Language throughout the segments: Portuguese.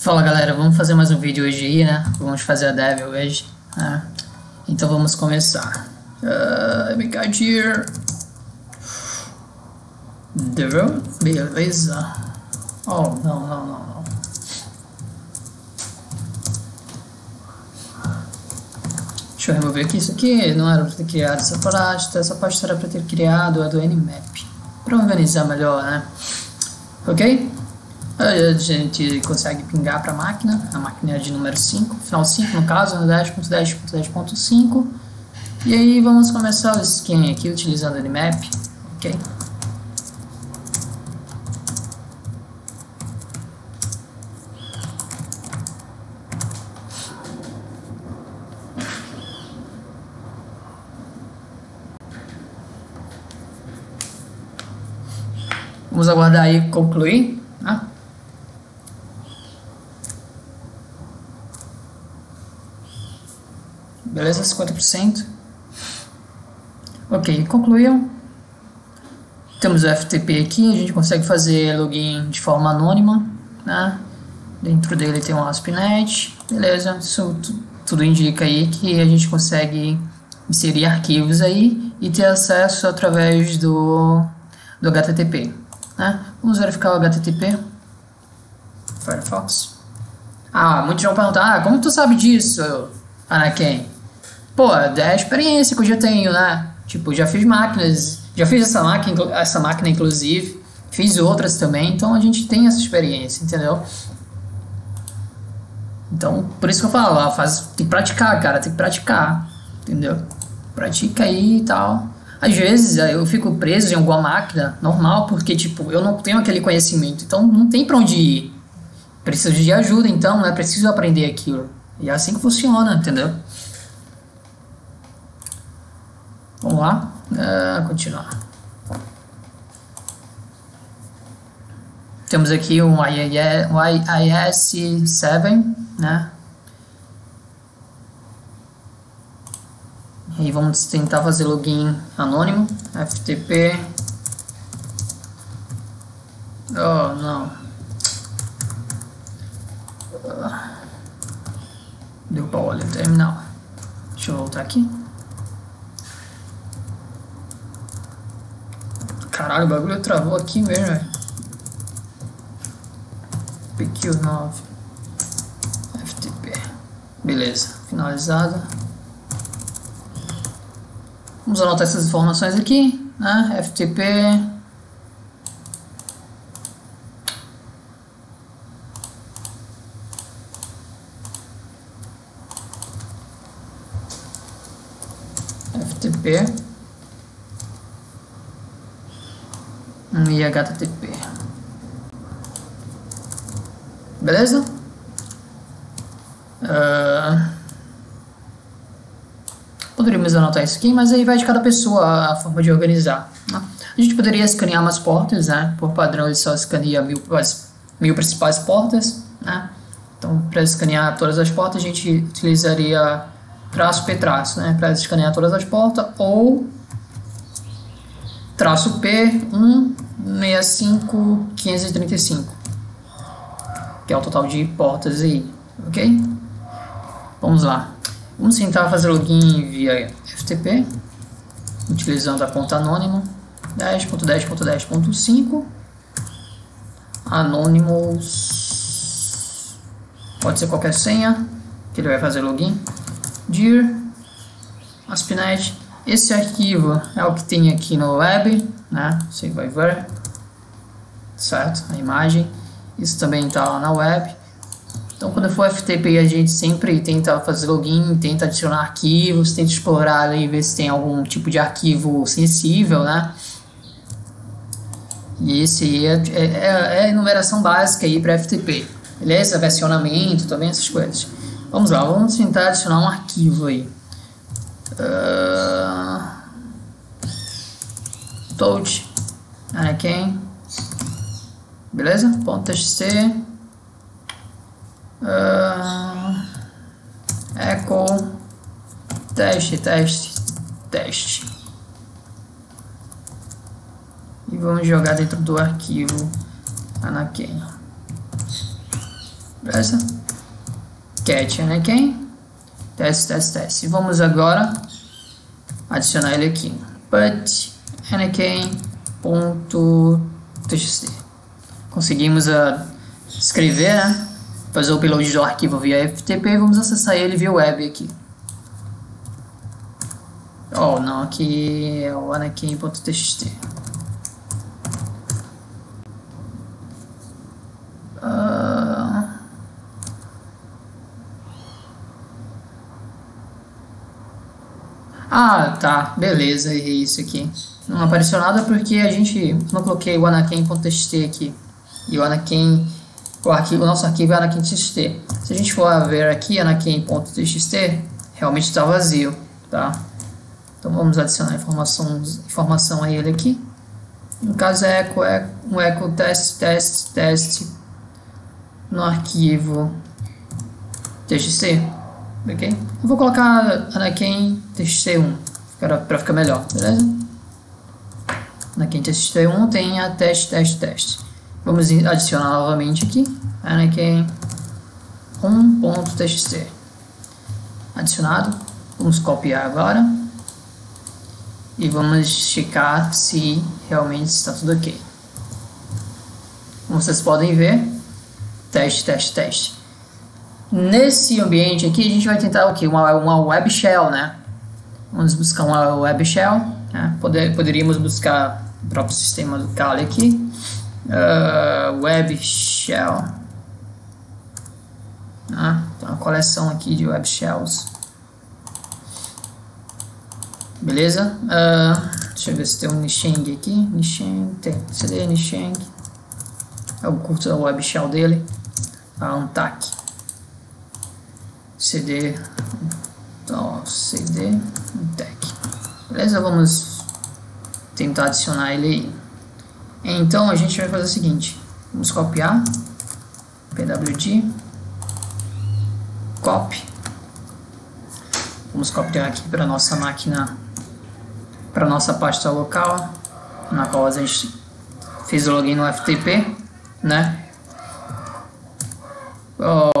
Fala galera, vamos fazer mais um vídeo hoje aí, né? Vamos fazer a Devil hoje, né? Então vamos começar. Uh, me here. Devil, beleza. Oh, não, não, não, não. Deixa eu remover aqui isso aqui, não era para ter criado essa parte, essa parte era para ter criado a do Nmap. Para organizar melhor, né? Ok? A gente consegue pingar para a máquina, a máquina é de número 5, final 5 no caso, 10.10.10.5 e aí vamos começar o scan aqui utilizando o Nmap, ok? Vamos aguardar aí concluir, né? Beleza? 50%. Ok, concluiu. Temos o FTP aqui, a gente consegue fazer login de forma anônima, né? Dentro dele tem um ASP.NET, beleza? Isso tudo indica aí que a gente consegue inserir arquivos aí e ter acesso através do, do HTTP, né? Vamos verificar o HTTP. Firefox. Ah, muitos vão perguntar, ah, como tu sabe disso, Anakin? Pô, é a experiência que eu já tenho, né? Tipo, já fiz máquinas, já fiz essa máquina, essa máquina inclusive, fiz outras também, então a gente tem essa experiência, entendeu? Então, por isso que eu falo, faz, tem que praticar, cara, tem que praticar, entendeu? Pratica aí e tal. Às vezes eu fico preso em alguma máquina normal, porque, tipo, eu não tenho aquele conhecimento, então não tem pra onde ir. Preciso de ajuda, então, né? Preciso aprender aquilo. E é assim que funciona, entendeu? Vamos lá, uh, continuar. Temos aqui um IIS-7, né? E vamos tentar fazer login anônimo, FTP. Oh, não. Deu para olhar terminal. Deixa eu voltar aqui. Caralho, o bagulho travou aqui mesmo, velho. PQ9 FTP. Beleza, finalizado. Vamos anotar essas informações aqui, né? FTP. FTP. E HTTP. Beleza? Uh, poderíamos anotar isso aqui, mas aí vai de cada pessoa a forma de organizar. Né? A gente poderia escanear umas portas, né? Por padrão ele só escaneia mil, as mil principais portas, né? Então, para escanear todas as portas, a gente utilizaria traço P traço, né? Para escanear todas as portas, ou traço P, 1, 65, 535, que é o total de portas aí, ok? Vamos lá. Vamos tentar fazer login via FTP, utilizando a conta anônimo 10.10.10.5 Anonymous pode ser qualquer senha que ele vai fazer login dir aspnet esse arquivo é o que tem aqui no web né? Você vai ver, certo? A imagem. Isso também está lá na web. Então, quando for FTP, a gente sempre tenta fazer login, tenta adicionar arquivos, tenta explorar e ver se tem algum tipo de arquivo sensível, né? E esse é, é, é a enumeração básica aí para FTP, beleza? Versionamento, também essas coisas. Vamos lá, vamos tentar adicionar um arquivo aí. Uh touch Anakin beleza? ponto .txt uh, echo teste, teste, teste e vamos jogar dentro do arquivo Anakin Beleza? Cat Anakin. Teste, teste, teste. Vamos agora adicionar ele aqui. Put anakin.txt Conseguimos uh, escrever, né? fazer o upload do arquivo via FTP vamos acessar ele via web aqui. Oh, não, aqui é o anakin.txt. Ah, tá, beleza, errei isso aqui. Não apareceu nada porque a gente não coloquei o anakin.txt aqui. E o anakin, o, arquivo, o nosso arquivo é anakin.txt. Se a gente for ver aqui anakin.txt, realmente está vazio, tá? Então vamos adicionar informação, informação a ele aqui. No caso é eco, é um eco teste, teste, teste no arquivo txt ok? Eu vou colocar Anakin TXT1 para ficar melhor, beleza? Anakin TXT1 tem a teste, teste, teste. Vamos adicionar novamente aqui Anakin 1.txt adicionado. Vamos copiar agora e vamos checar se realmente está tudo ok. Como vocês podem ver, teste, teste, teste. Nesse ambiente aqui, a gente vai tentar o que? Uma, uma web shell, né? Vamos buscar uma web shell. Né? Poder, poderíamos buscar o próprio sistema do Kali aqui. Uh, web shell. Ah, tem uma coleção aqui de web shells. Beleza? Uh, deixa eu ver se tem um Nisheng aqui. Nisheng, tem. CD Nisheng. É o curto da web shell dele. Ah, um TAC cd então, cd tech beleza vamos tentar adicionar ele aí então a gente vai fazer o seguinte vamos copiar pwd copy vamos copiar aqui para nossa máquina para nossa pasta local na qual a gente fez o login no FTP né oh,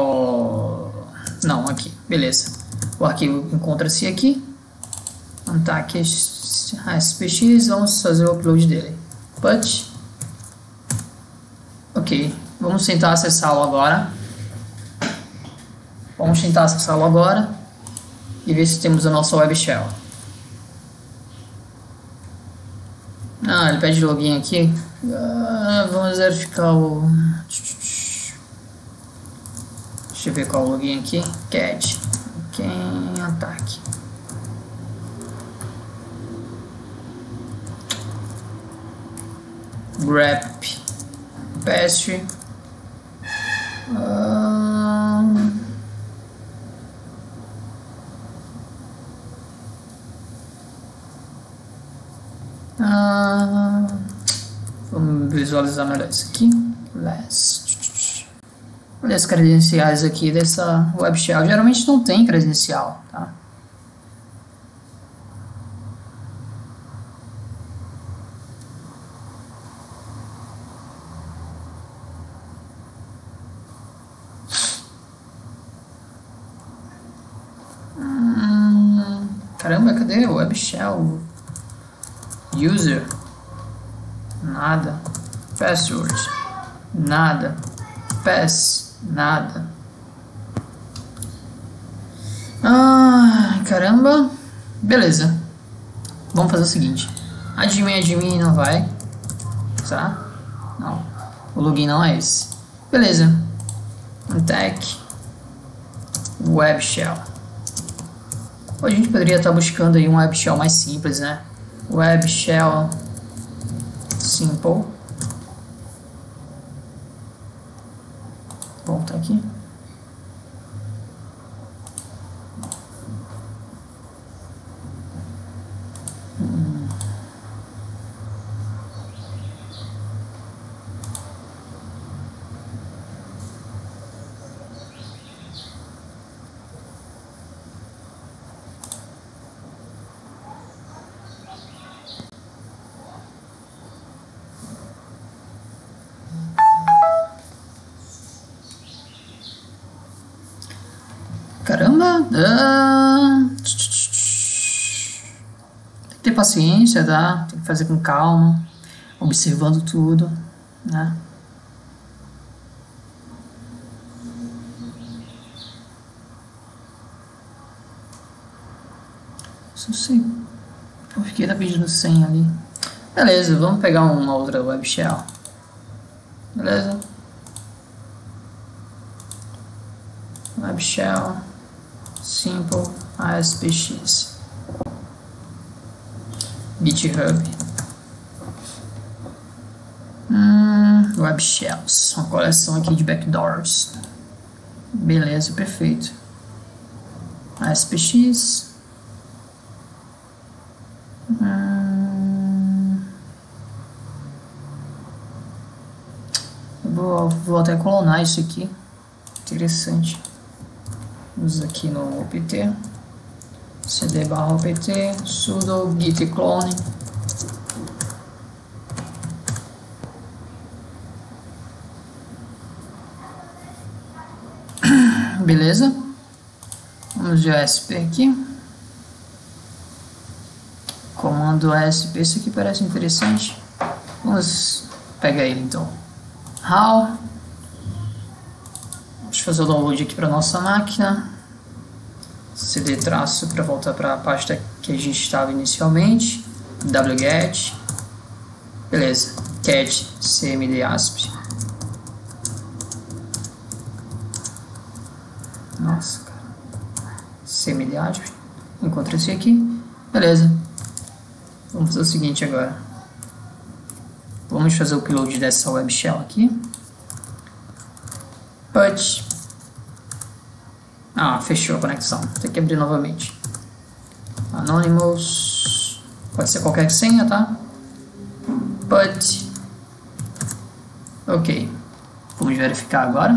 não, aqui. Beleza. O arquivo encontra-se aqui. Aqui SPX. Vamos fazer o upload dele. Put. Ok. Vamos tentar acessá-lo agora. Vamos tentar acessá-lo agora. E ver se temos a nossa web shell. Ah, ele pede login aqui. Ah, vamos verificar o... Deixa eu ver qual login aqui. Cat. Quem ataque. Grep. Pastry. Uh... Uh... Vamos visualizar melhor isso aqui. Last. Olha as credenciais aqui dessa web shell. Geralmente não tem credencial, tá? Hum, caramba, cadê o web shell? User? Nada. Password? Nada. Pass? Nada. Ah, caramba. Beleza. Vamos fazer o seguinte. Admin, admin não vai. Tá? Não. O login não é esse. Beleza. Tech. Web Shell. a gente poderia estar buscando aí um Web Shell mais simples, né? Web Shell Simple. Tem que ter paciência, tá? Tem que fazer com calma, observando tudo, né? Não sei por que tá pedindo 100 ali. Beleza, vamos pegar uma outra web shell. Beleza? Web shell simple ASPX GitHub hum, Web Shells, uma coleção aqui de backdoors. Beleza, perfeito. ASPX Hum, vou, vou até clonar isso aqui. Interessante. Vamos aqui no opt. cd barra opt sudo git clone. Beleza? Vamos de ASP aqui comando ASP, isso aqui parece interessante. Vamos pegar ele então. How. Deixa eu fazer o download aqui para nossa máquina. CD traço para voltar para a pasta que a gente estava inicialmente. wget. Beleza. cat cmd asp. Nossa, cara. cmd asp. Encontrei esse aqui. Beleza. Vamos fazer o seguinte agora. Vamos fazer o upload dessa web shell aqui. Put. Ah, fechou a conexão. Tem que abrir novamente. Anonymous. Pode ser qualquer senha, tá? Put. Ok. Vamos verificar agora.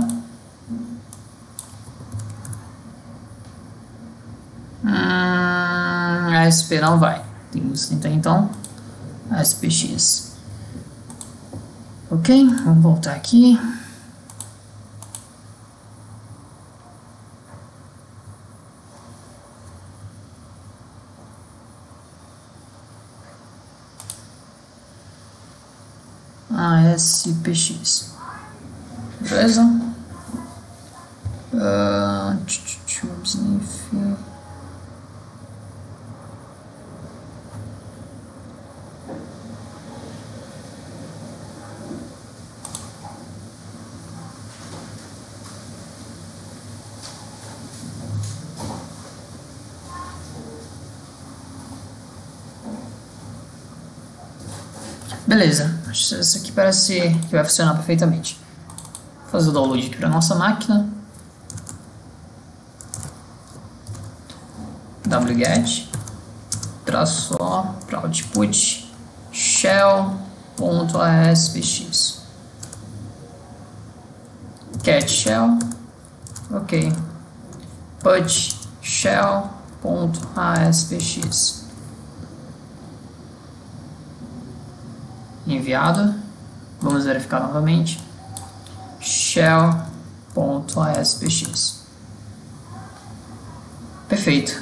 Hum, ASP não vai. Temos que tentar então SPX. Ok, vamos voltar aqui. ASPX. Beleza? Uh, sniff. Beleza, isso aqui parece que vai funcionar perfeitamente. Vou fazer o download aqui para nossa máquina. wget traço para output shell.aspx cat shell. Ok. Put shell.aspx enviado. Vamos verificar novamente. shell.aspx. Perfeito.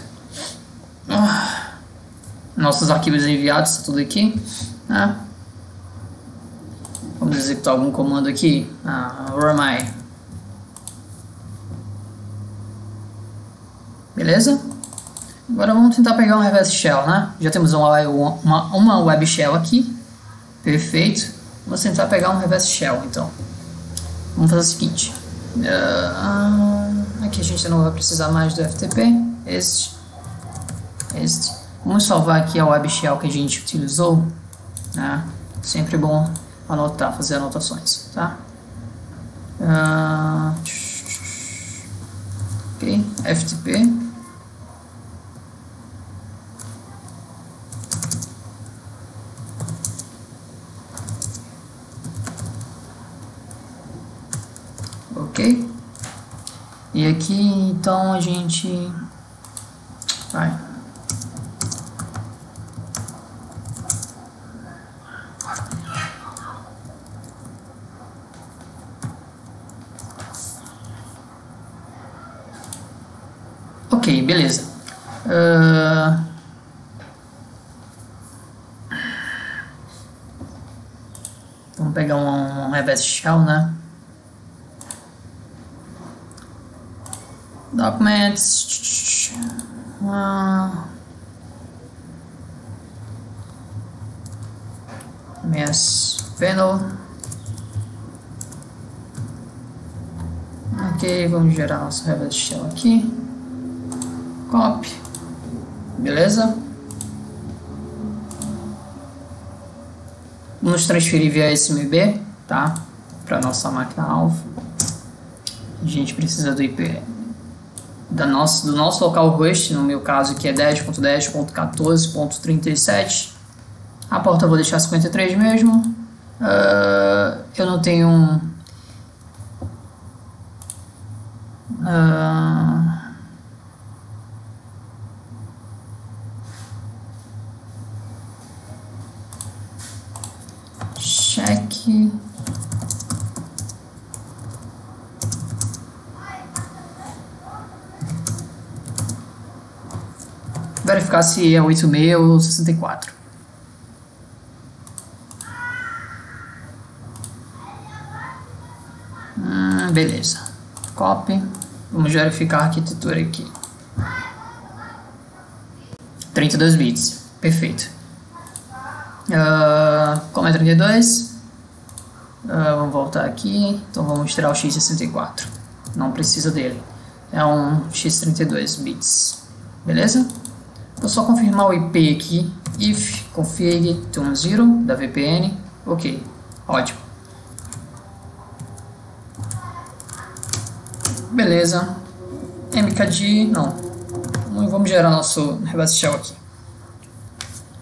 Ah, nossos arquivos enviados, está tudo aqui. Né? Vamos executar algum comando aqui. Ah, my. Beleza? Agora vamos tentar pegar um reverse shell, né? Já temos uma, uma, uma web shell aqui. Perfeito. Vamos tentar pegar um reverse shell, então. Vamos fazer o seguinte. Uh, aqui a gente não vai precisar mais do FTP. Este. Este. Vamos salvar aqui a web shell que a gente utilizou. Né? Sempre bom anotar, fazer anotações, tá? Uh, ok, FTP. E aqui então a gente vai. Ok, beleza. Uh... Vamos pegar um, um reverse shell, né? Documents. Uh... Yes, panel. Ok, vamos gerar nosso reverse shell aqui. Copy. Beleza? Vamos transferir via SMB, tá? Para nossa máquina alvo. A gente precisa do IP da nossa, do nosso local host, no meu caso aqui é 10.10.14.37. A porta eu vou deixar 53 mesmo. Uh, eu não tenho um Uh, cheque. Verificar se é 86 ou 64. Hum, beleza. Copy. Vamos verificar a arquitetura aqui. 32 bits. Perfeito. Uh, como é 32? Uh, ah, vamos voltar aqui. Então vamos tirar o x64. Não precisa dele. É um x32 bits. Beleza? Vou só confirmar o IP aqui. If config 0 da VPN. Ok. Ótimo. Beleza. MKD, não. Vamos gerar nosso reverse shell aqui.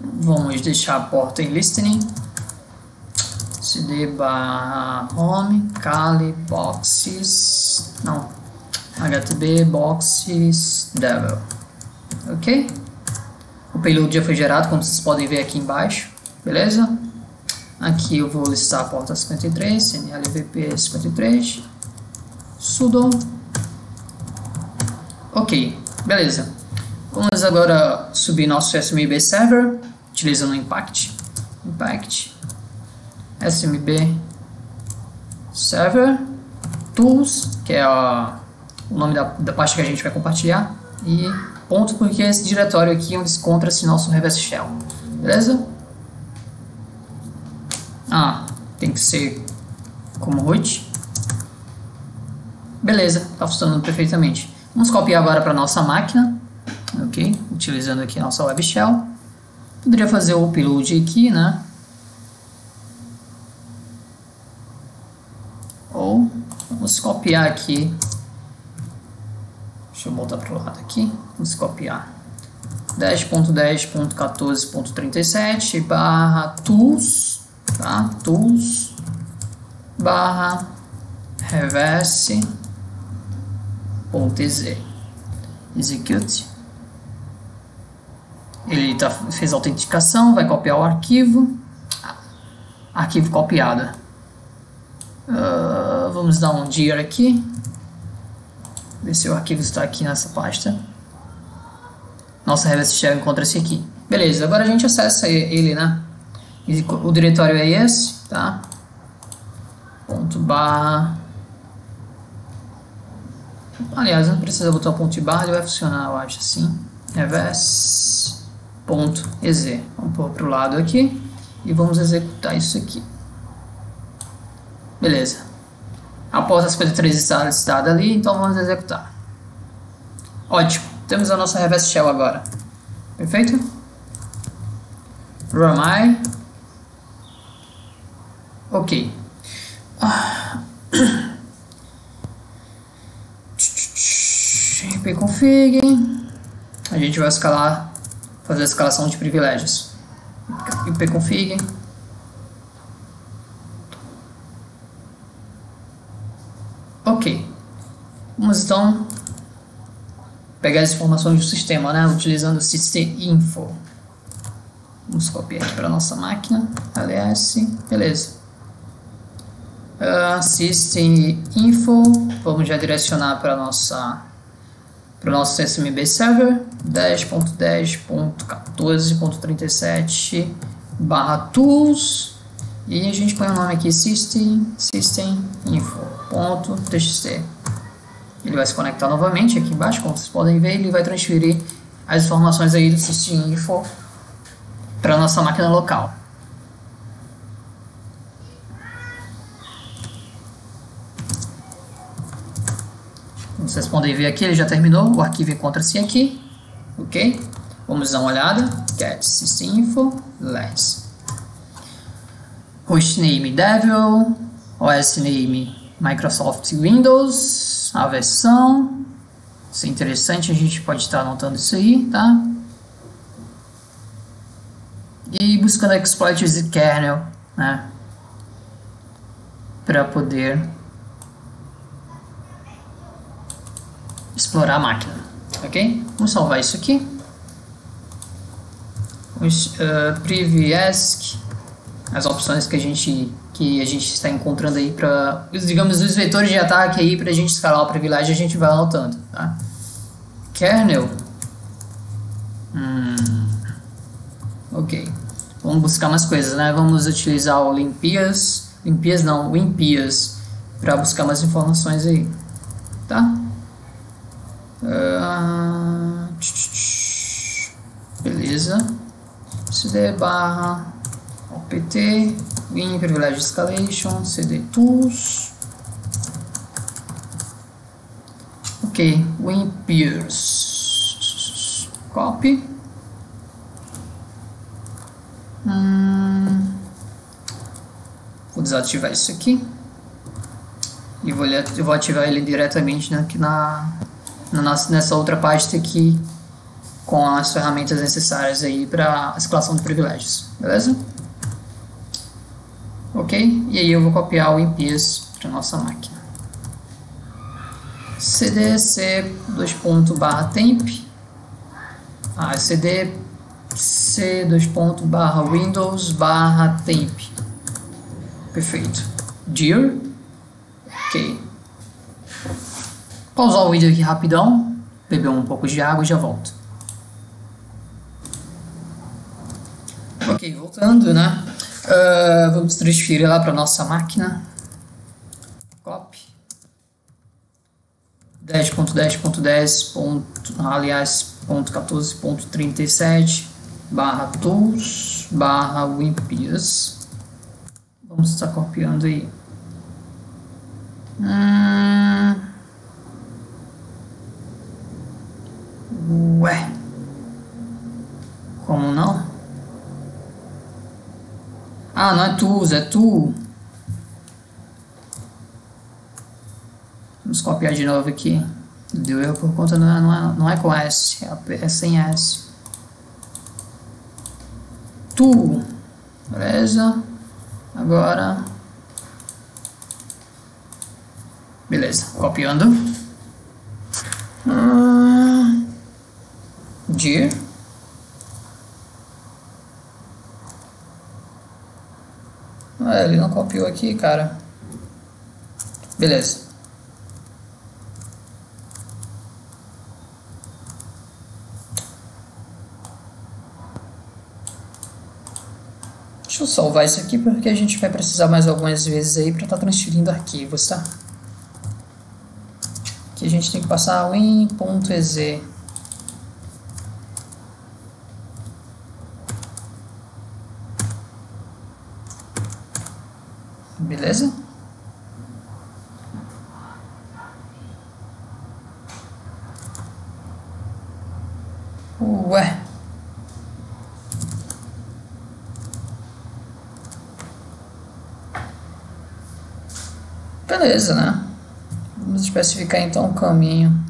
Vamos deixar a porta em listening. cd barra home, kali boxes, não, htb boxes devil, ok? O payload já foi gerado, como vocês podem ver aqui embaixo, beleza? Aqui eu vou listar a porta 53, cnlvp 53, sudo Ok, beleza. Vamos agora subir nosso SMB Server, utilizando o Impact. Impact SMB Server Tools, que é a, o nome da, da pasta que a gente vai compartilhar, e ponto porque é esse diretório aqui onde encontra-se nosso reverse shell. Beleza? Ah, tem que ser como root. Beleza, está funcionando perfeitamente. Vamos copiar agora para nossa máquina, ok? Utilizando aqui a nossa web shell. Poderia fazer o upload aqui, né? Ou vamos copiar aqui. Deixa eu voltar para o lado aqui. Vamos copiar 10.10.14.37 barra tools, tá? Tools barra reverse .exe execute. Ele tá, fez a autenticação, vai copiar o arquivo. Arquivo copiado. Uh, vamos dar um dir aqui ver se o arquivo está aqui nessa pasta nossa reverse shell encontra-se aqui beleza, agora a gente acessa ele, né o diretório é esse, tá ponto barra Aliás, não precisa botar o ponto de barra, ele vai funcionar, eu acho assim. Reverse ponto exe. Vamos pôr para o lado aqui e vamos executar isso aqui. Beleza. Após as 53 estar listada ali, então vamos executar. Ótimo. Temos a nossa reverse shell agora. Perfeito? Run Ok. Ah. ipconfig, a gente vai escalar, fazer a escalação de privilégios. ipconfig, ok. Vamos então pegar as informações do sistema, né, utilizando o systeminfo. Vamos copiar aqui para nossa máquina, ls, beleza. Uh, system info, vamos já direcionar para nossa para o nosso SMB Server 10.10.14.37 barra tools e a gente põe o nome aqui system, system ele vai se conectar novamente aqui embaixo, como vocês podem ver, ele vai transferir as informações aí do system info para a nossa máquina local. Vocês podem ver aqui, ele já terminou, o arquivo encontra-se aqui, ok? Vamos dar uma olhada, get system less. Hostname devil, OSName Microsoft Windows, a versão, isso é interessante, a gente pode estar anotando isso aí, tá? E buscando exploits de kernel, né? Para poder explorar a máquina, ok? Vamos salvar isso aqui. Uh, preview ask, as opções que a gente que a gente está encontrando aí para, digamos, os vetores de ataque aí para a gente escalar o privilégio a gente vai anotando, tá? Kernel. Hum, ok. Vamos buscar mais coisas, né? Vamos utilizar o limpias, limpias não, o impias para buscar mais informações aí, tá? Uh, beleza. cd barra opt win privilege escalation cd tools. Ok win peers. Copy. Hum, vou desativar isso aqui. E vou, eu vou ativar ele diretamente aqui na nessa outra pasta aqui com as ferramentas necessárias aí para a escalação de privilégios, beleza? Ok? E aí eu vou copiar o impias para nossa máquina. cdc dois ponto barra temp ah, cd c dois ponto barra windows barra temp perfeito dir ok pausar o vídeo aqui rapidão, beber um pouco de água e já volto. Ok, voltando, né? Uh, vamos transferir lá para nossa máquina. Copy. 10.10.10. aliás, ponto 14.37 barra tools barra wimpias. Vamos estar copiando aí. Hum, Ué. Como não? Ah, não é tu, é tu. Vamos copiar de novo aqui. Deu erro por conta, não é, não é, não é com S, é, é sem S. Tu. Beleza. Agora. Beleza, copiando. Hum dir ah, ele não copiou aqui, cara. Beleza. Deixa eu salvar isso aqui porque a gente vai precisar mais algumas vezes aí para estar tá transferindo arquivos, tá? Aqui a gente tem que passar win.exe Beleza? Ué. Beleza, né? Vamos especificar então o caminho.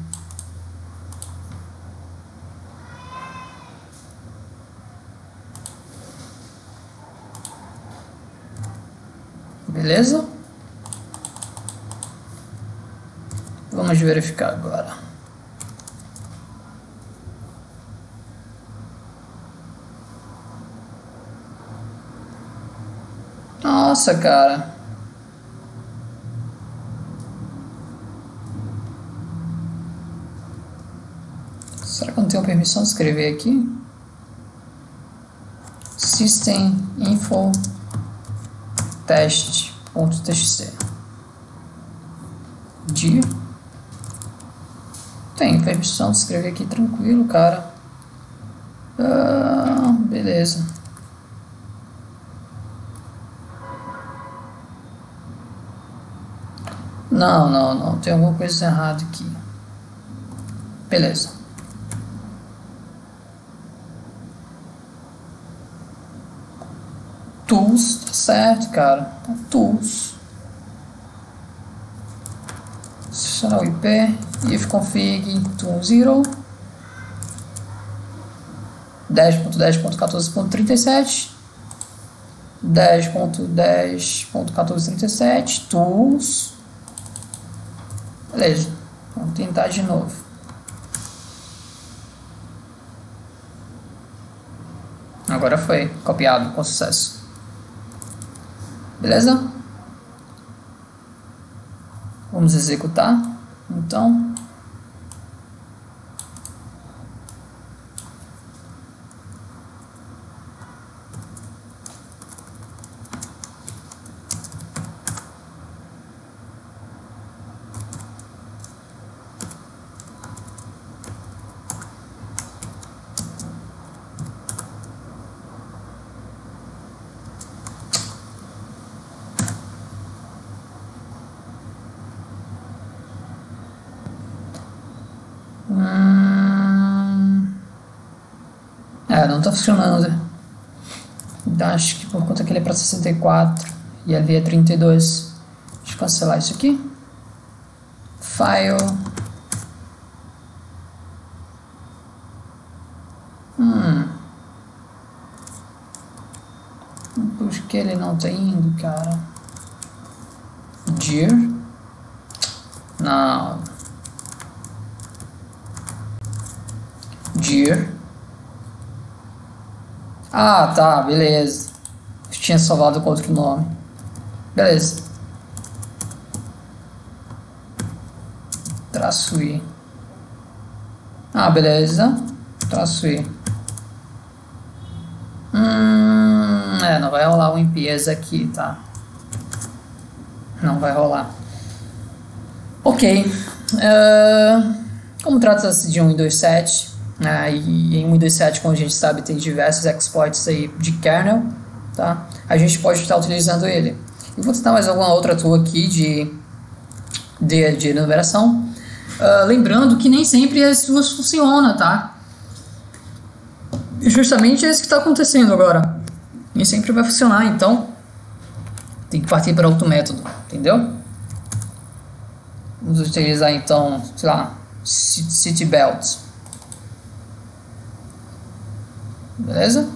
Beleza? Vamos verificar agora. Nossa, cara. Será que eu não tenho permissão de escrever aqui? System info test.txt dir tenho permissão de escrever aqui tranquilo, cara. Ah, beleza. Não, não, não. Tem alguma coisa errada aqui. Beleza. Tools, tá certo, cara. Tools. Selecionar o IP. If config tool 0. 10.10.14.37 10.10.1437 tools beleza vamos tentar de novo agora foi copiado com sucesso Beleza? Vamos executar. Então, não tá funcionando. Acho que por conta que ele é para 64 e ali é 32. Deixa eu cancelar isso aqui. File. Hum. Por que ele não tá indo, cara? Dir. Não. Dir. Ah, tá, beleza. Eu tinha salvado com outro nome. Beleza. Traço I. Ah, beleza. Traço I. Hum, é, não vai rolar o impias aqui, tá? Não vai rolar. Ok. Uh, como trata-se de 127, né? E em Windows 7, como a gente sabe, tem diversos exploits aí de kernel, tá? A gente pode estar utilizando ele. E vou tentar mais alguma outra tool aqui de, de, de enumeração. Uh, lembrando que nem sempre as suas funcionam, tá? Justamente é isso que está acontecendo agora. Nem sempre vai funcionar, então tem que partir para outro método, entendeu? Vamos utilizar então, sei lá, City Belts. Beleza?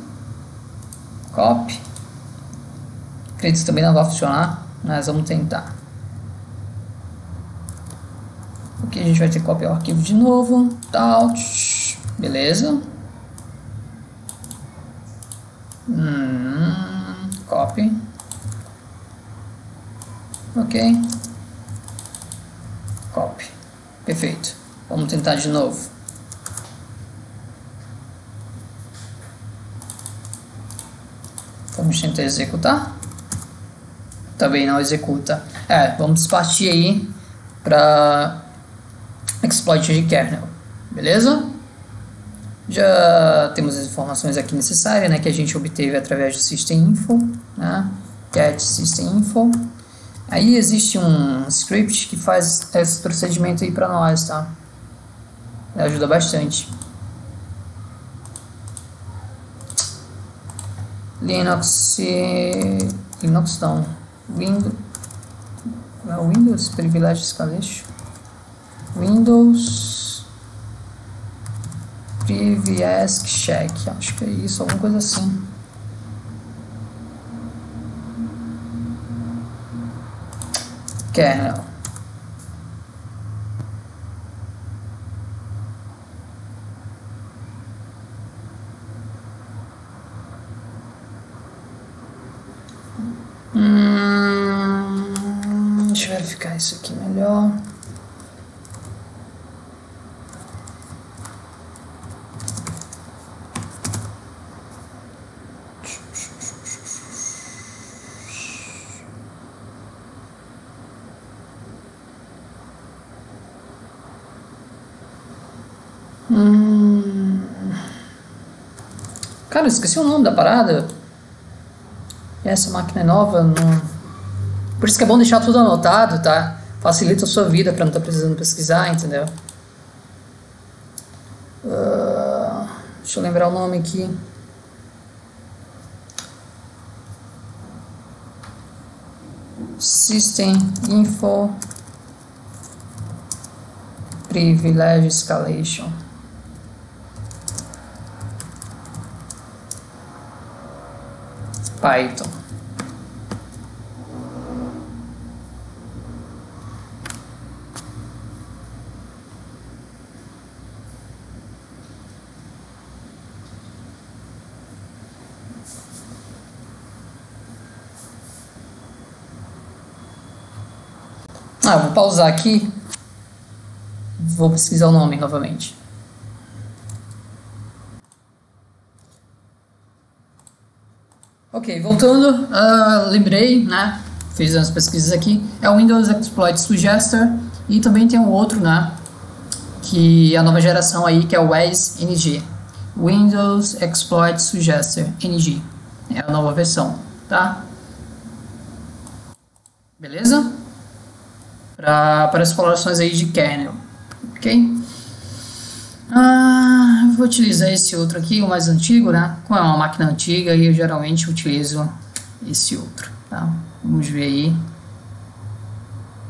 Copy. Acredito que também não vai funcionar, mas vamos tentar. Aqui a gente vai ter que copiar o arquivo de novo. Alt. Beleza. Hum, copy. Ok. Copy. Perfeito. Vamos tentar de novo. Vamos tentar executar. Também não executa. É, vamos partir aí para exploit de kernel. Beleza? Já temos as informações aqui necessárias, né, que a gente obteve através do system info, né? Get system info. Aí existe um script que faz esse procedimento aí para nós, tá? Ajuda bastante. Linux, Linux não, Windows, é Windows Privilege Escalation, Windows Privilege Check, acho que é isso, alguma coisa assim. Kernel. verificar isso aqui melhor. Hum... Cara, esqueci o nome da parada. Essa máquina é nova. Não... Por isso que é bom deixar tudo anotado, tá? Facilita a sua vida para não estar tá precisando pesquisar, entendeu? Uh... Deixa eu lembrar o nome aqui. System Info Privilege Escalation. Python. Ah, vou pausar aqui. Vou pesquisar o nome novamente. Ok, voltando, uh, lembrei, né? Fiz as pesquisas aqui. É o Windows Exploit Suggester e também tem um outro, né? Que é a nova geração aí, que é o WES NG. Windows Exploit Suggester NG. É a nova versão, tá? Beleza? Para as explorações aí de kernel, ok? Ah, vou utilizar esse outro aqui, o mais antigo, né? Como é uma máquina antiga, eu geralmente utilizo esse outro, tá? Vamos ver aí.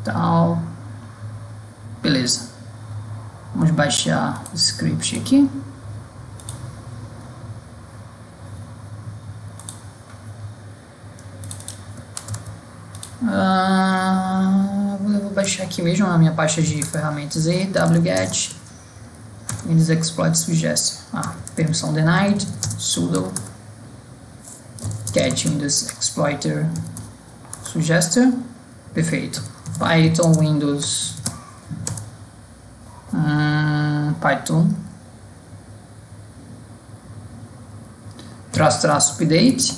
Tal. Beleza. Vamos baixar o script aqui. Ah, vou baixar aqui mesmo na minha pasta de ferramentas aí, wget Windows Exploit Suggestion. Ah, permissão denied, sudo cat Windows Exploiter Suggester. Perfeito. Python Windows hum, Python traço traço update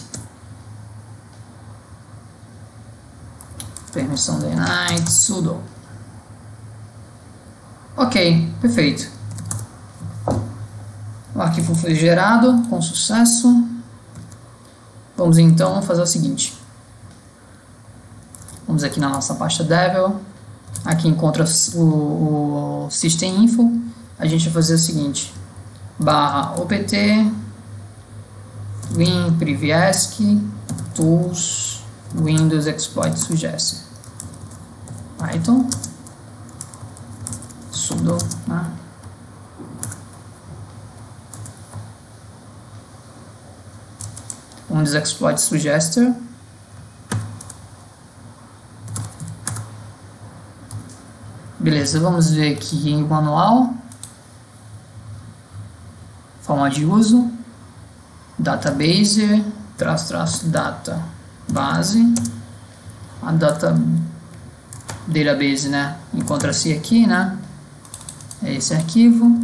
permissão denied sudo ok perfeito o arquivo foi gerado com sucesso. Vamos então fazer o seguinte. Vamos aqui na nossa pasta Devil. Aqui encontra o, o System Info. A gente vai fazer o seguinte. Barra opt win privesc tools windows exploit suggestion python sudo né? Windows Exploit Suggester. Beleza, vamos ver aqui em manual. Forma de uso. Database, traço, traço, data, base. A data database, né? Encontra-se aqui, né? É esse arquivo.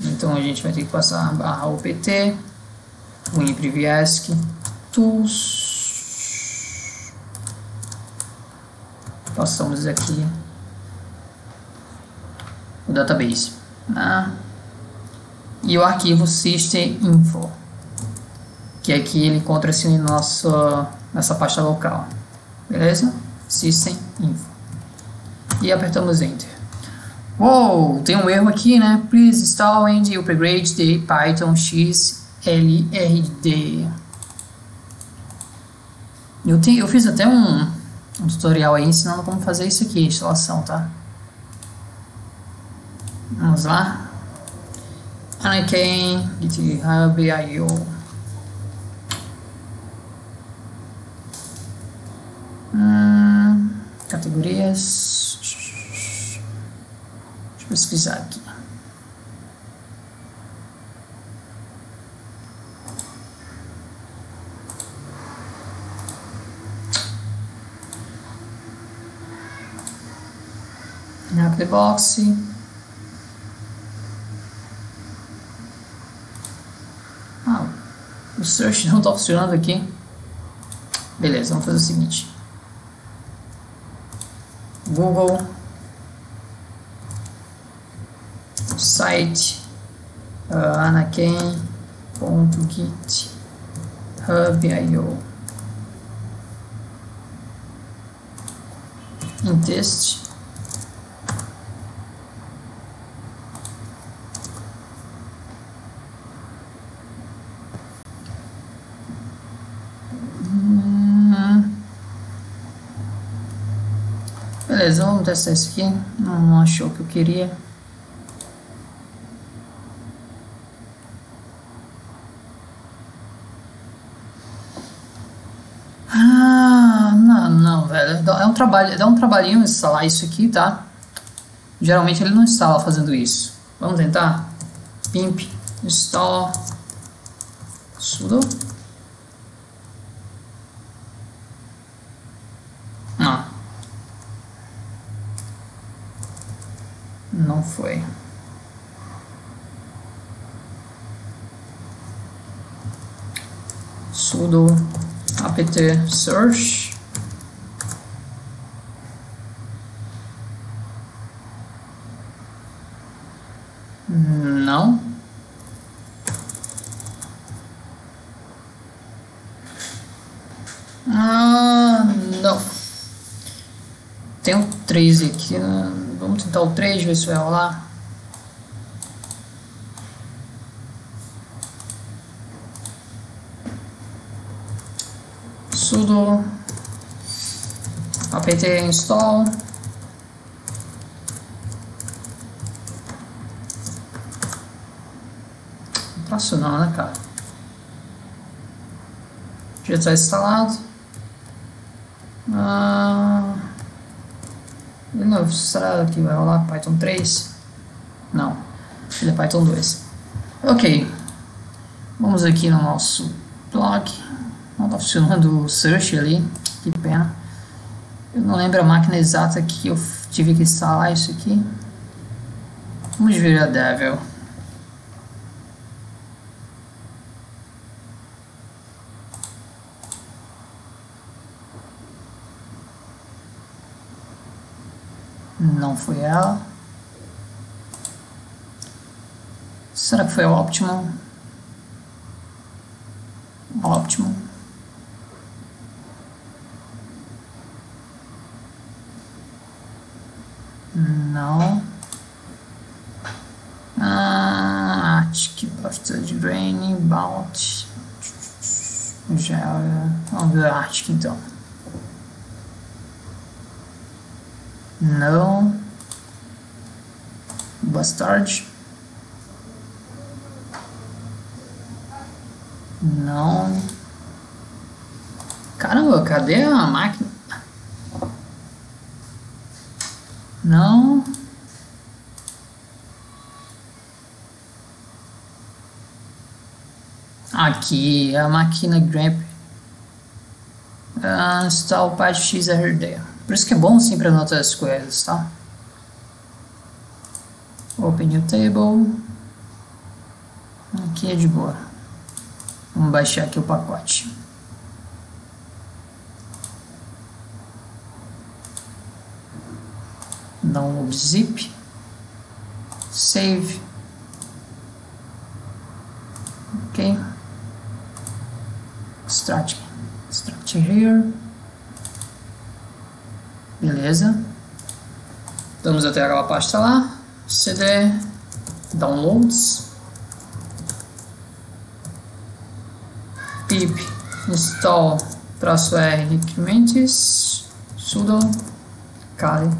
Então a gente vai ter que passar a barra opt WinPreviask, Tools, passamos aqui o database né? e o arquivo system info que aqui ele encontra-se nessa pasta local beleza? system info e apertamos enter Uou, tem um erro aqui, né? Please install and upgrade the Python X LRD. Eu, tenho, eu fiz até um, um tutorial aí ensinando como fazer isso aqui, a instalação, tá? Vamos lá. Anakin, GitHub, IO. Hum, categorias. Deixa eu pesquisar aqui. Box. Ah, o search não está funcionando aqui. Beleza, vamos fazer o seguinte. Google site uh, anakin.github.io em teste Beleza, vamos testar isso aqui. Não achou o que eu queria. Ah, não, não, velho. É um trabalho, dá um trabalhinho instalar isso aqui, tá? Geralmente ele não instala fazendo isso. Vamos tentar? Pimp install sudo não foi. sudo apt search. Não. Ah não. Um 13 aqui né? Vamos tentar o 3, ver se vai rolar. sudo apt install não faço não, né cara já está instalado ah, será que vai rolar Python 3? Não, ele é Python 2. Ok, vamos aqui no nosso blog. Não está funcionando o search ali, que pena. Eu não lembro a máquina exata que eu tive que instalar isso aqui. Vamos ver a Devil. Não foi ela. Será que foi o Optimum? Optimum. Não. Ah, Arctic Bastard Rain, Bout. Já. Vamos ver a Arctic então. Não. Bastard. Não. Caramba, cadê a máquina? Não. Aqui, a máquina Gramp. Uh, install patch XRD. Por isso que é bom sempre anotar as coisas, tá? Open new table. Aqui é de boa. Vamos baixar aqui o pacote. Download zip. Save. Ok. Extract. Extract here. Beleza. Vamos até aquela pasta lá. CD downloads. pip install traço R documents sudo kali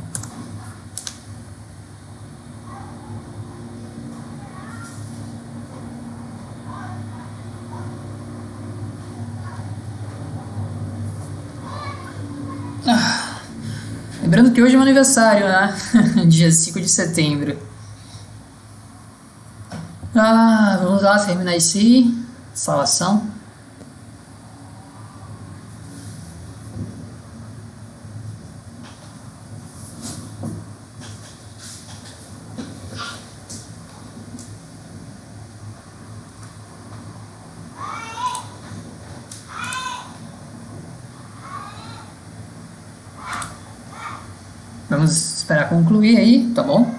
Lembrando que hoje é meu aniversário, né? Dia 5 de setembro. Ah, vamos lá terminar esse instalação. concluir aí, tá bom?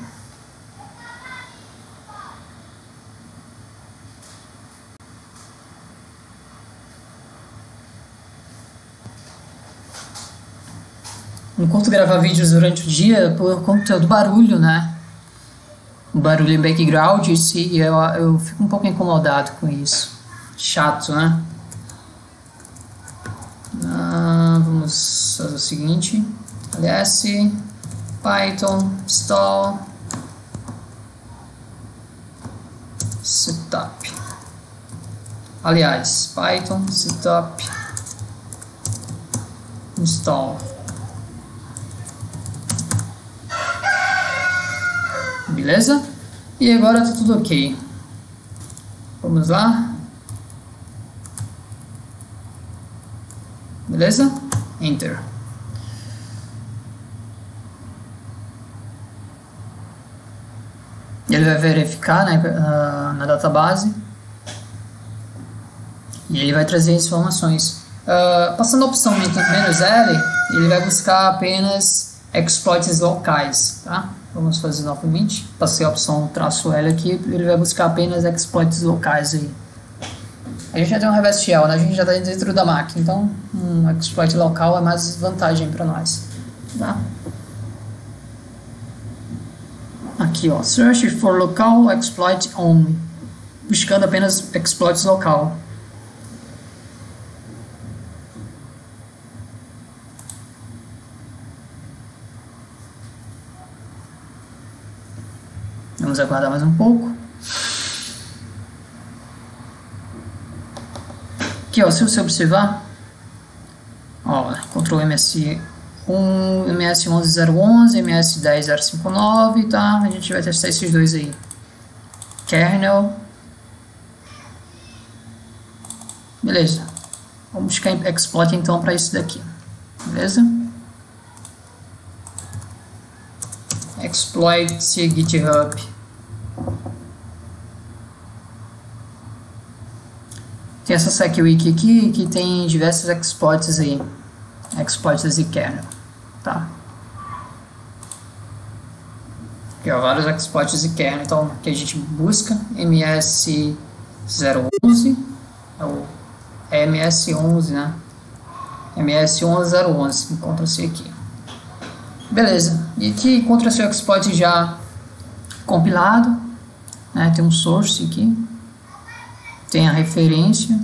Não curto gravar vídeos durante o dia por conta do barulho, né? O barulho em background e eu, eu fico um pouco incomodado com isso. Chato, né? Ah, vamos fazer o seguinte. Aliás, python install setup. Aliás, python setup install beleza? E agora tá tudo ok. Vamos lá. Beleza? Enter. Ele vai verificar né, uh, na database e ele vai trazer informações. Uh, passando a opção "-l", ele vai buscar apenas exploits locais, tá? Vamos fazer novamente. Passei a opção traço L aqui, ele vai buscar apenas exploits locais aí. A gente já tem um reverse shell, né? A gente já está dentro da máquina, então um exploit local é mais vantagem para nós. Tá? Aqui, ó, search for local exploit only. Buscando apenas exploits local. Vamos aguardar mais um pouco. Aqui, ó, se você observar, ó, Ctrl MS1, MS11011, MS10059, tá? A gente vai testar esses dois aí. Kernel. Beleza. Vamos buscar exploit então para isso daqui. Beleza? Exploit GitHub. Tem essa SecWiki aqui que tem diversos exploits aí. Exploits de kernel. Tá? Aqui, ó, vários exploits de kernel. Então, que a gente busca MS011 é o é MS11, né? MS11011 encontra-se aqui. Beleza. E aqui encontra-se o exploit já compilado. Né? Tem um source aqui tem a referência.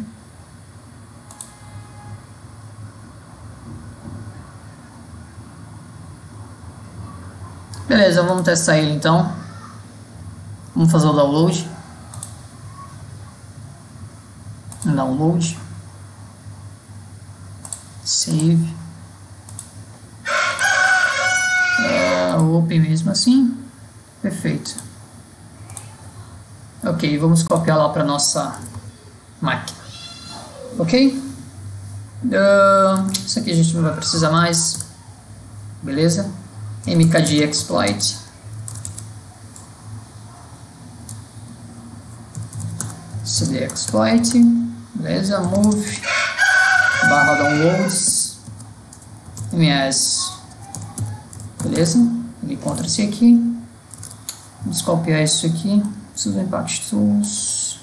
Beleza, vamos testar ele então. Vamos fazer o download. Download. Save. É, open mesmo assim. Perfeito. Ok, vamos copiar lá para nossa máquina. Ok? Uh, isso aqui a gente não vai precisar mais. Beleza? Mkd exploit. cd exploit. Beleza? Move. Barra downloads. ms. Beleza? Ele encontra-se aqui. Vamos copiar isso aqui. Preciso impact tools.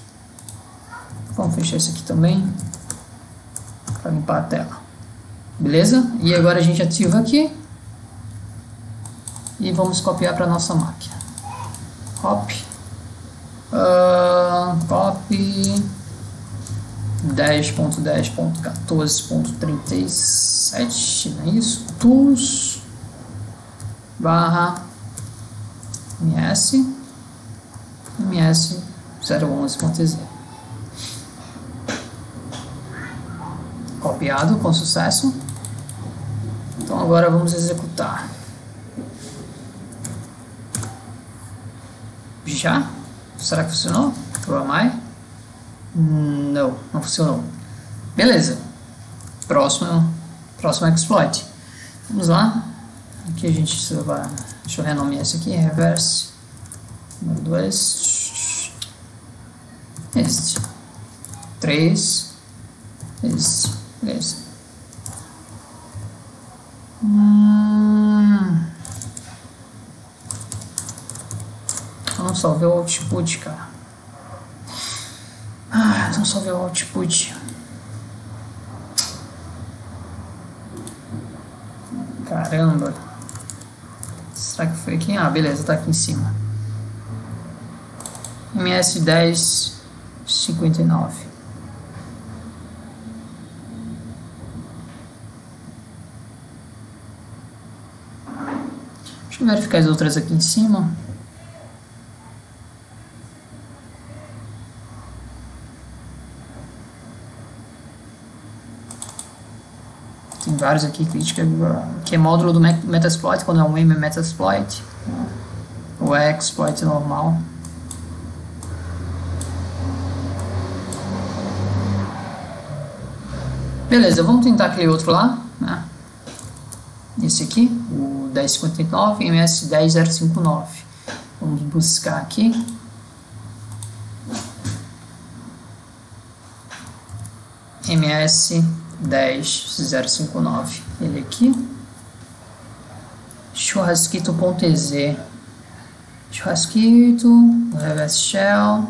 Vamos fechar isso aqui também. Para limpar a tela. Beleza? E agora a gente ativa aqui. E vamos copiar para nossa máquina. Copy. Uh, copy 10.10.14.37 não é isso? Tools barra ms ms 011.z copiado com sucesso. Então agora vamos executar. Já? Será que funcionou? Or Não, não funcionou. Beleza. Próximo, próximo exploit. Vamos lá. Aqui a gente vai. Deixa eu renomear isso aqui. Reverse. Número 2. Este. 3. Este. Beleza. Hum. Vamos só o output, cara. Ah, vamos só o output. Caramba. Será que foi aqui? Ah, beleza, tá aqui em cima. MS10 59. Deixa eu verificar as outras aqui em cima. Vários aqui, crítica, que é módulo do Metasploit, quando é um M Metasploit. O exploit normal. Beleza, vamos tentar aquele outro lá. Né? Esse aqui, o 1059 MS 10059. Vamos buscar aqui. MS 10059. Ele aqui. Churrasquito.ez. Churrasquito, reverse shell,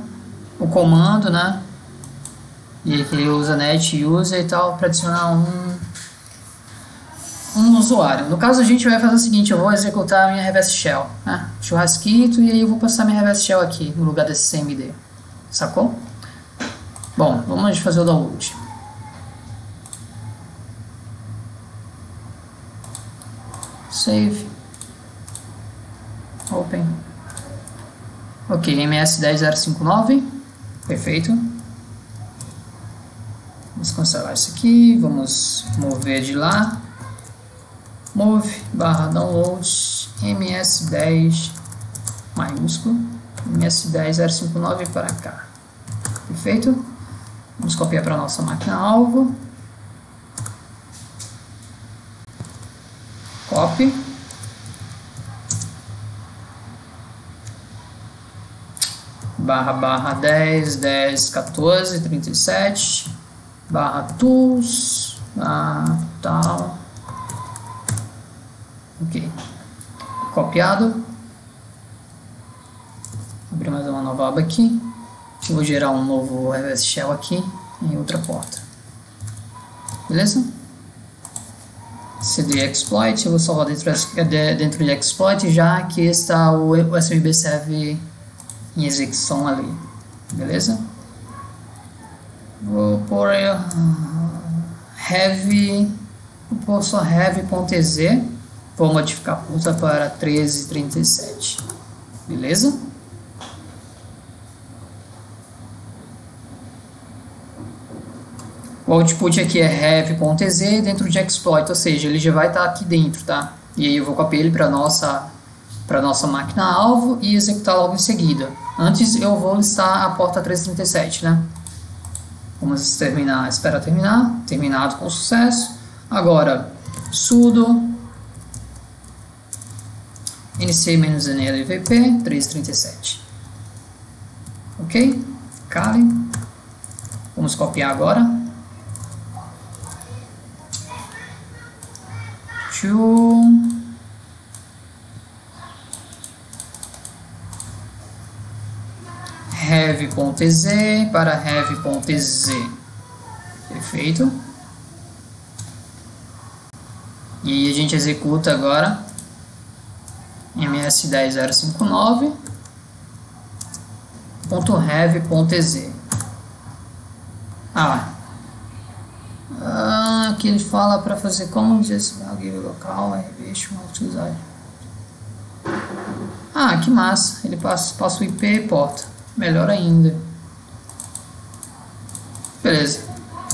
o comando, né? E que ele usa net user e tal para adicionar um um usuário. No caso a gente vai fazer o seguinte, eu vou executar a minha reverse shell, né? churrasquito, e aí eu vou passar minha reverse shell aqui, no lugar desse cmd, sacou? Bom, vamos fazer o download. Save. Open. Ok, MS10059. Perfeito. Vamos cancelar isso aqui. Vamos mover de lá. Move barra download MS10 maiúsculo. MS10059 para cá. Perfeito? Vamos copiar para nossa máquina alvo. Copy. Barra, barra 10, 10, 14, 37. Barra tools. Barra tal. Ok. Copiado. Abrir mais uma nova aba aqui. Vou gerar um novo reverse shell aqui em outra porta. Beleza? Cd exploit, eu vou salvar dentro, dentro de exploit já que está o SMB serve em execução ali, beleza? Vou pôr uh, heavy, vou pôr só heavy.ez, vou modificar a puta para 1337, beleza? O output aqui é have.ez dentro de exploit, ou seja, ele já vai estar aqui dentro, tá? E aí eu vou copiar ele para nossa para nossa máquina alvo e executar logo em seguida. Antes eu vou listar a porta 337, né? Vamos terminar, espera terminar, terminado com sucesso. Agora, sudo nc-nlvp 337. Ok? Kali. Vamos copiar agora. To have.ez para have.ez. Perfeito. E aí a gente executa agora ms10059.have.ez. Ah, que ele fala para fazer como direcionar o local, RB, uma utilizar. Ah, que massa. Ele passa, passa o IP e porta. Melhor ainda. Beleza.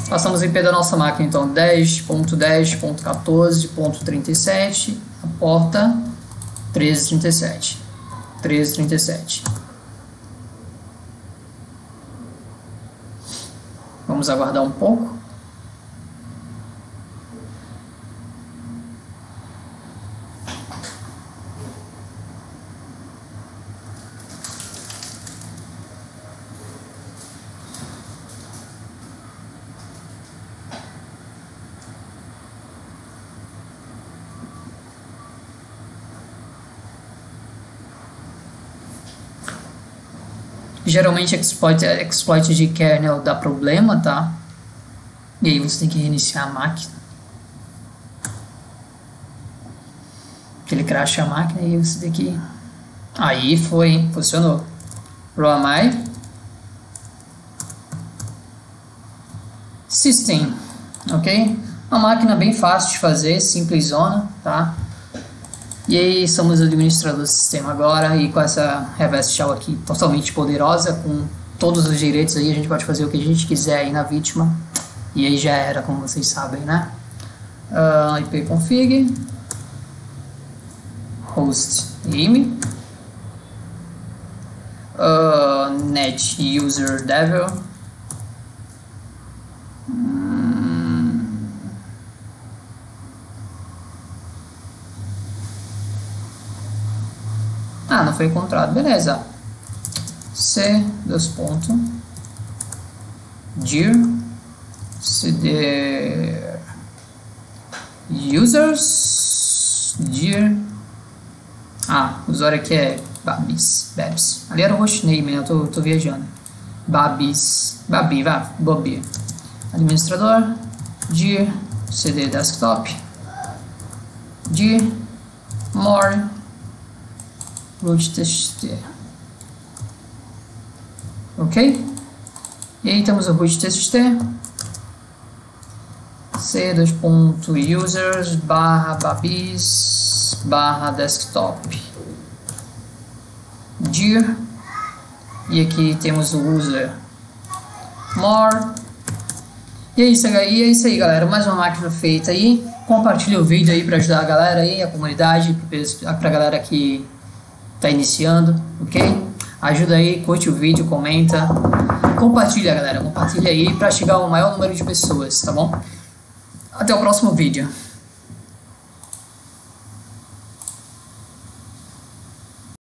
Passamos o IP da nossa máquina, então 10.10.14.37, a porta 1337. 1337. Vamos aguardar um pouco. Geralmente exploit, exploit de kernel dá problema, tá? E aí você tem que reiniciar a máquina. cracha a máquina e isso daqui. Aí foi, funcionou. ROMI. System, ok? Uma máquina bem fácil de fazer, simplesona, tá? E aí somos administrador do sistema agora e com essa reverse shell aqui totalmente poderosa, com todos os direitos aí, a gente pode fazer o que a gente quiser aí na vítima. E aí já era, como vocês sabem, né? Uh, ah, ipconfig host name uh, net user devil Ah, não foi encontrado. Beleza. C, dois pontos. dir cd users dir ah, o usuário aqui é Babis, Babs. Ali era o hostname, né? Eu tô, tô viajando. Babis, Babi, vá, Bobby. Administrador, dir cd desktop, dir more root txt. Ok? E aí temos o root txt c2.users barra babis barra desktop. Dir. E aqui temos o user. More. E é isso aí, é isso aí galera, mais uma máquina feita aí. Compartilha o vídeo aí para ajudar a galera aí, a comunidade pra galera que tá iniciando, ok? Ajuda aí, curte o vídeo, comenta compartilha galera, compartilha aí para chegar ao maior número de pessoas, tá bom? Até o próximo vídeo.